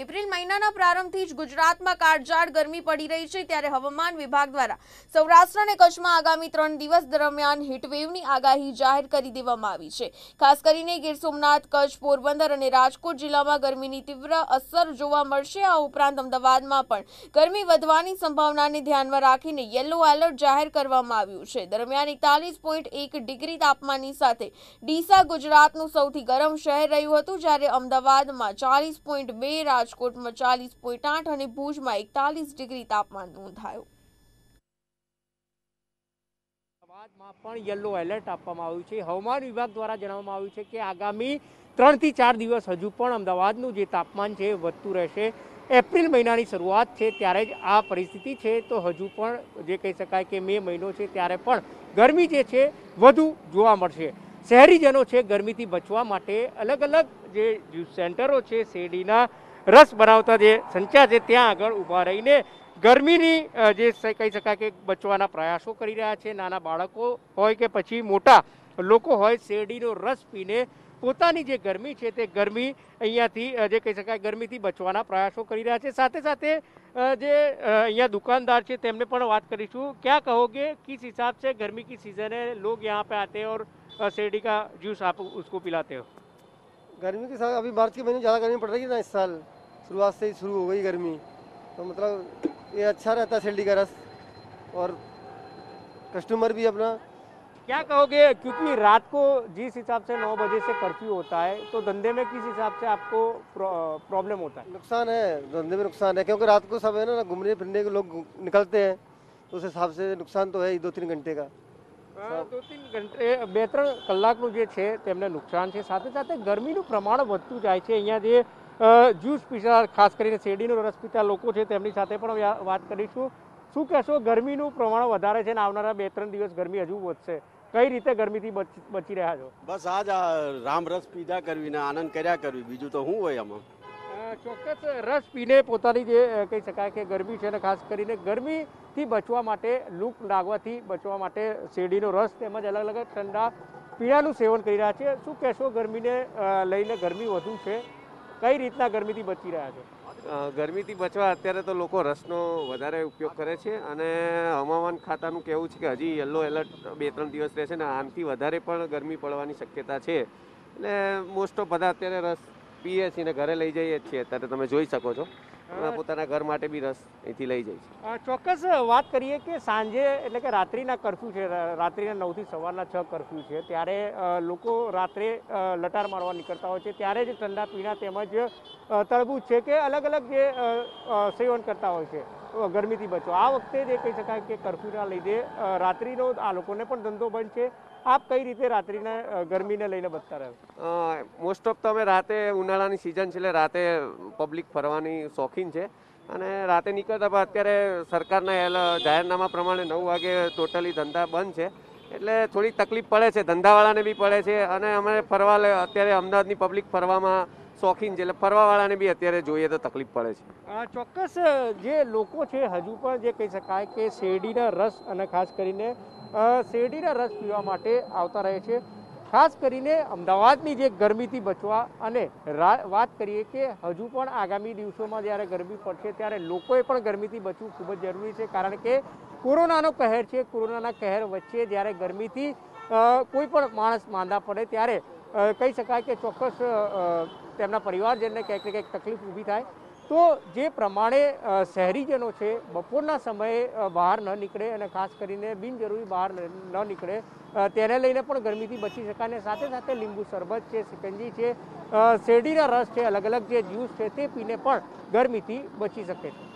April મહિનાના પ્રારંભથી જ ગુજરાતમાં કાળઝાળ ગરમી પડી રહી છે ત્યારે હવામાન વિભાગ દ્વારા સૌરાષ્ટ્ર અને કચ્છમાં આગામી ત્રણ દિવસ દરમિયાન હીટવેવની આગાહી જાહેર કરી દેવામાં આવી છે. ખાસ કરીને ગીર સોમનાથ, કચ્છ, પોરબંદર અને રાજકોટ જિલ્લામાં ગરમીની તીવ્ર અસર જોવા મળશે. આ ઉપરાંત અમદાવાદમાં પણ ગરમી વધવાની સંભાવનાને ધ્યાનમાં રાખીને યલો એલર્ટ જાહેર કરવામાં આવ્યું છે. દરમિયાન એકતાલીસ પોઈન્ટ એક ડિગ્રી તાપમાનની સાથે ડીસા ગુજરાતનું સૌથી ગરમ શહેર રહ્યું હતું, જ્યારે અમદાવાદમાં ચાલીસ પોઈન્ટ બે રાજકોટમાં ચાલીસ પોઈન્ટ આઠ અને ભુજમાં એકતાલીસ ડિગ્રી તાપમાન નોંધાયું. પણ યલો એલર્ટ આપવામાં આવ્યું છે. હવામાન વિભાગ દ્વારા જણાવવામાં આવ્યું છે કે આગામી ત્રણથી ચાર દિવસ હજુ પણ અમદાવાદનું જે તાપમાન છે વધતું રહેશે. એપ્રિલ મહિનાની શરૂઆત છે ત્યારે જ આ પરિસ્થિતિ છે. તો હજુ પણ જે કહી શકાય કે મે મહિનો છે ત્યારે પણ ગરમી જે છે વધુ જોવા મળશે. શહેરીજનો છે ગરમીથી બચવા માટે અલગ અલગ જે સેન્ટરો છે શેરડીના રસ બનાવતા જે સંચા છે ત્યાં આગળ ઊભા રહીને ગરમીની અ, જે સ- કહી શકાય કે બચવાના પ્રયાસો કરી રહ્યા છે નાના બાળકો હોય કે પછી મોટા લોકો હોય શેરડીનો રસ પીને પોતાની જે ગરમી છે તે ગરમી અહીંયાથી અ, જે કહી શકાય ગરમીથી બચવાના પ્રયાસો કરી રહ્યા છે સાથે સાથે અ, જે અ, અહીંયા दुकानदार છે તેમને પણ વાત કરીશું क्या कहोगे किस हिसाब से गर्मी की सीजन है लोग यहाँ पे आते हैं और अ, शेरडी का जूस आप उसको पिलाते हो गर्मी के साथ अभी मार्च के महीने ज़्यादा गर्मी पड़ रही है ना इस साल शुरुआत से ही शुरू हो गई गर्मी तो मतलब ये अच्छा रहता है शिल्डी का रस और कस्टमर भी अपना क्या कहोगे क्योंकि रात को जिस हिसाब से नौ बजे से कर्फ्यू होता है तो धंधे में किस हिसाब से आपको प्रॉब्लम होता है नुकसान है धंधे में नुकसान है क्योंकि रात को सब है ना घूमने फिरने के लोग घू- निकलते हैं तो उस हिसाब से नुकसान तो है ही दो तीन घंटे का અ, દો તીન ઘંટે બે ત્રણ કલાકનું જે છે તેમને નુકસાન છે સાથે સાથે ગરમીનું પ્રમાણ વધતું જાય છે અહીંયા જે અ, જ્યુસ પીતા ખાસ કરીને શેરડીનો રસ પીતા લોકો છે તેમની સાથે પણ વાત કરીશું. શું કહેશો ગરમીનું પ્રમાણ વધારે છે ને આવનારા બે ત્રણ દિવસ ગરમી હજુ વધશે? કઈ રીતે ગરમીથી બચી રહ્યા છો? બસ આજ રામ રસ પીધા કરવી ને આનંદ કર્યા કરવી બીજું તો શું હોય આમાં? ચોક્કસ રસ પીને પોતાની જે કહી શકાય કે ગરમી છે ને ખાસ કરીને ગરમીથી બચવા માટે લૂપ લાગવાથી બચવા માટે શેરડીનો રસ તેમજ અલગ અલગ ઠંડા પીણાનું સેવન કરી રહ્યા છે. શું કહેશો ગરમીને લઈને ગરમી વધુ છે? કઈ રીતના ગરમીથી બચી રહ્યા છો? ગરમીથી બચવા અત્યારે તો લોકો રસનો વધારે ઉપયોગ કરે છે અને હવામાન ખાતાનું કહેવું છે કે હજી યલો એલર્ટ બે ત્રણ દિવસ રહેશે ને આનાથી વધારે પણ ગરમી પડવાની શક્યતા છે. એટલે મોસ્ટ ઓફ બધા અત્યારે રસ પીએ છીએ ને ઘરે લઈ જઈએ છીએ. અત્યારે તમે જોઈ શકો છો. પોતાના ઘર માટે બી રસ અહીંથી લઈ જાય છે. ચોક્કસ વાત કરીએ કે સાંજે એટલે કે રાત્રિના કરફ્યુ છે રાત્રિના નવથી સવારના છ કરફ્યુ છે ત્યારે લોકો રાત્રે લટાર મારવા નીકળતા હોય છે. ત્યારે જ ઠંડા પીણા તેમજ તરબૂચ છે કે અલગ અલગ જે સેવન કરતા હોય છે ગરમીથી બચો આ વખતે જે કહી શકાય કે કરફ્યુના લીધે રાત્રિનો આ લોકોને પણ ધંધો બંધ છે. આપ કઈ રીતે રાત્રિને ગરમીને લઈને બચતા રહ્યો મોસ્ટ ઓફ તો અમે રાતે ઉનાળાની સિઝન છે એટલે રાતે પબ્લિક ફરવાની શોખીન છે. અને રાતે નીકળતા પણ અત્યારે સરકારના જાહેરનામા પ્રમાણે નવ વાગે ટોટલી ધંધા બંધ છે. એટલે થોડી તકલીફ પડે છે, ધંધાવાળાને બી પડે છે. અને અમે ફરવા અત્યારે અમદાવાદની પબ્લિક ફરવામાં શોખીન છે. એટલે ફરવાવાળાને બી અત્યારે જોઈએ તો તકલીફ પડે છે. ચોક્કસ, જે લોકો છે, હજુ પણ જે કહી શકાય કે શેરડીના રસ અને ખાસ કરીને શેરડીના રસ પીવા માટે આવતા રહે છે. ખાસ કરીને અમદાવાદની જે ગરમીથી બચવા અને વાત કરીએ કે હજુ પણ આગામી દિવસોમાં જ્યારે ગરમી પડશે ત્યારે લોકોએ પણ ગરમીથી બચવું ખૂબ જ જરૂરી છે. કારણ કે કોરોનાનો કહેર છે. કોરોનાના કહેર વચ્ચે જ્યારે ગરમીથી કોઈ પણ માણસ માંદા પડે ત્યારે કહી શકાય કે ચોક્કસ તેમના પરિવારજનને ક્યાંક ને ક્યાંક તકલીફ ઊભી થાય. તો જે પ્રમાણે શહેરીજનો છે, બપોરના સમયે બહાર ન નીકળે અને ખાસ કરીને બિનજરૂરી બહાર ન નીકળે તેને લઈને પણ ગરમીથી બચી શકાય અને સાથે સાથે લીંબુ શરબત છે સિકંજી છે શેરડીના રસ છે અલગ અલગ જે જ્યુસ છે તે પીને પણ ગરમીથી બચી શકે છે.